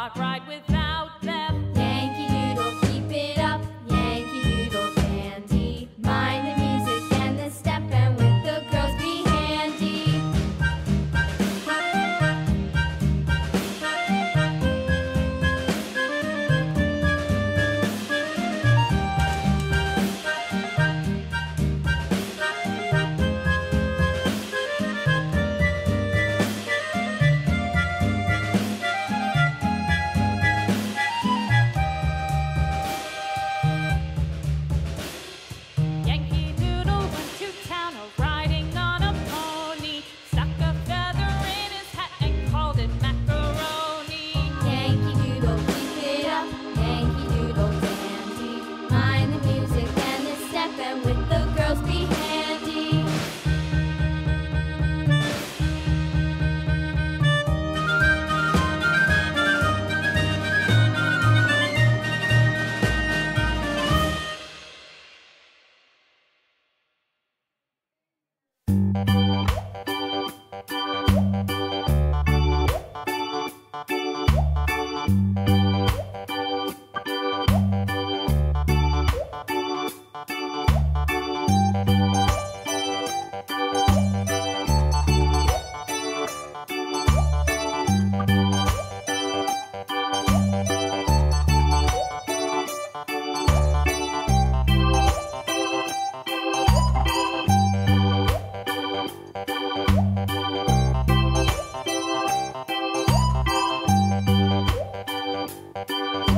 he will not ride you